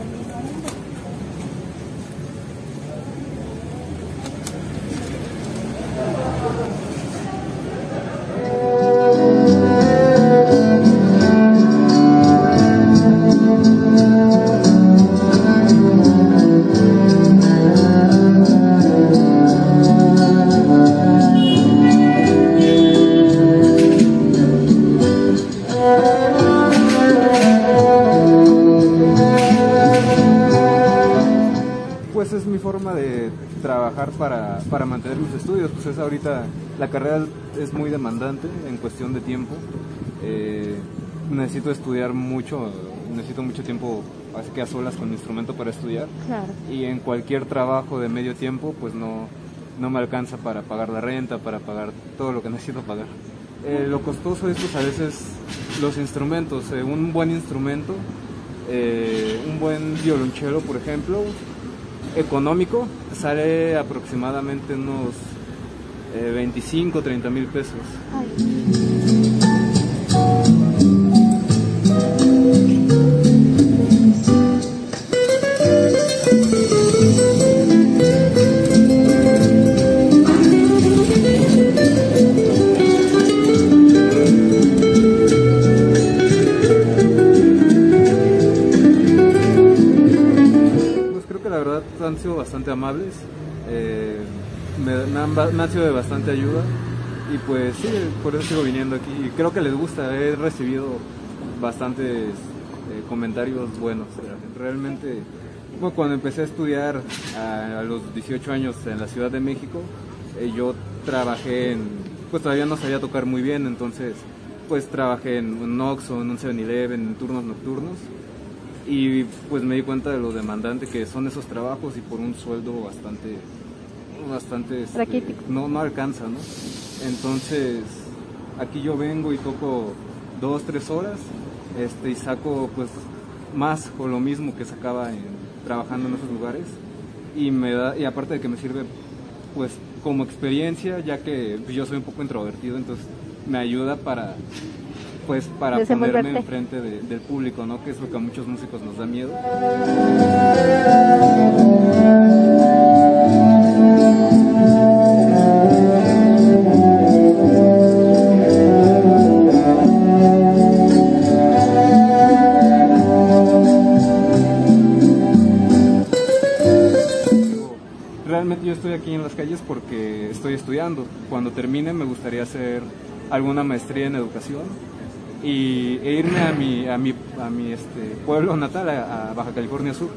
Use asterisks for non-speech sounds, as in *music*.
何? Pues es mi forma de trabajar para, para mantener mis estudios. Pues es ahorita, la carrera es muy demandante en cuestión de tiempo. Eh, necesito estudiar mucho, necesito mucho tiempo, así que a solas con mi instrumento para estudiar. Claro. Y en cualquier trabajo de medio tiempo, pues no, no me alcanza para pagar la renta, para pagar todo lo que *laughs* necesito pagar. Eh, lo costoso es pues a veces los instrumentos, eh, un buen instrumento, eh, un buen violonchelo, por ejemplo, económico, sale aproximadamente unos eh, 25, 30 mil pesos. Verdad han sido bastante amables, eh, me, han sido de bastante ayuda. Y pues sí, por eso sigo viniendo aquí. Y creo que les gusta, he recibido bastantes eh, comentarios buenos. Realmente, bueno, cuando empecé a estudiar a, a los 18 años en la Ciudad de México, eh, yo trabajé en, pues todavía no sabía tocar muy bien, entonces pues trabajé en un Oxxo, en un 7-Eleven, en turnos nocturnos y pues me di cuenta de lo demandante que son esos trabajos y por un sueldo bastante bastante este, no no alcanza no entonces aquí yo vengo y toco dos tres horas este y saco pues más o lo mismo que sacaba en- trabajando en esos lugares. Y me da y aparte de que me sirve pues como experiencia ya que yo soy un poco introvertido entonces me ayuda para pues para ponerme enfrente de- del público, ¿no? Que es lo que a muchos músicos nos da miedo. Realmente yo estoy aquí en las calles porque estoy estudiando. Cuando termine me gustaría hacer alguna maestría en educación y e irme a mi a mi a mi este pueblo natal a, a Baja California Sur.